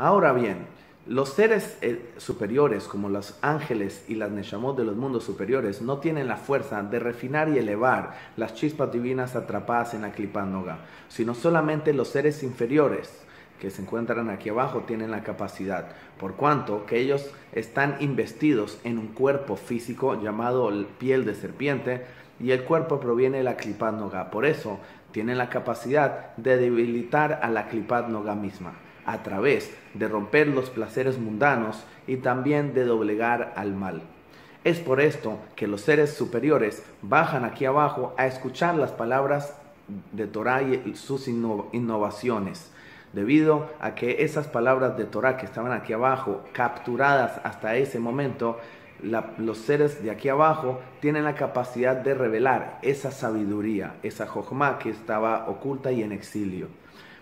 Ahora bien, los seres eh, superiores, como los ángeles y las neshamot de los mundos superiores, no tienen la fuerza de refinar y elevar las chispas divinas atrapadas en la Klipat sino solamente los seres inferiores que se encuentran aquí abajo tienen la capacidad, por cuanto que ellos están investidos en un cuerpo físico llamado piel de serpiente y el cuerpo proviene de la Klipat Por eso tienen la capacidad de debilitar a la Klipat misma a través de romper los placeres mundanos y también de doblegar al mal. Es por esto que los seres superiores bajan aquí abajo a escuchar las palabras de Torah y sus innovaciones, debido a que esas palabras de Torah que estaban aquí abajo, capturadas hasta ese momento, los seres de aquí abajo tienen la capacidad de revelar esa sabiduría, esa jojma que estaba oculta y en exilio.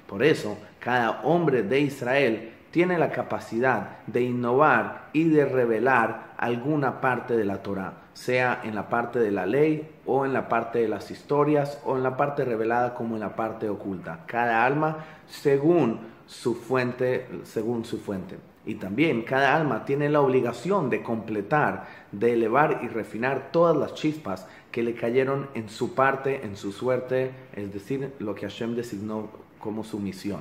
Por eso, cada hombre de Israel tiene la capacidad de innovar y de revelar alguna parte de la Torah, sea en la parte de la ley o en la parte de las historias o en la parte revelada como en la parte oculta. Cada alma según su fuente, según su fuente. Y también cada alma tiene la obligación de completar, de elevar y refinar todas las chispas que le cayeron en su parte, en su suerte, es decir, lo que Hashem designó como su misión.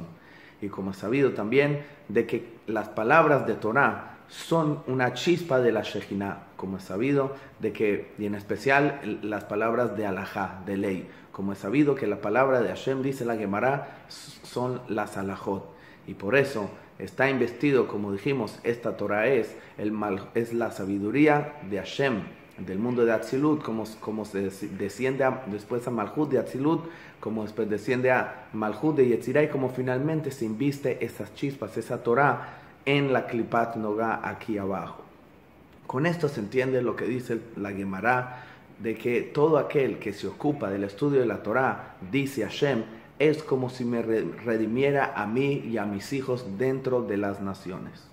Y como es sabido también de que las palabras de Torah son una chispa de la Shejina, como es sabido de que, y en especial las palabras de Alajá, de ley, como es sabido que la palabra de Hashem, dice la Gemara, son las Alajot. Y por eso está investido, como dijimos, esta Torah es, el es la sabiduría de Hashem, del mundo de Atzilut, como, como se desciende después a Malhut de Atzilut, como después desciende a Malhut de Yetzirah, y como finalmente se inviste esas chispas, esa Torah, en la Klipat Noga aquí abajo. Con esto se entiende lo que dice la Gemara, de que todo aquel que se ocupa del estudio de la Torah, dice Hashem, es como si me redimiera a mí y a mis hijos dentro de las naciones.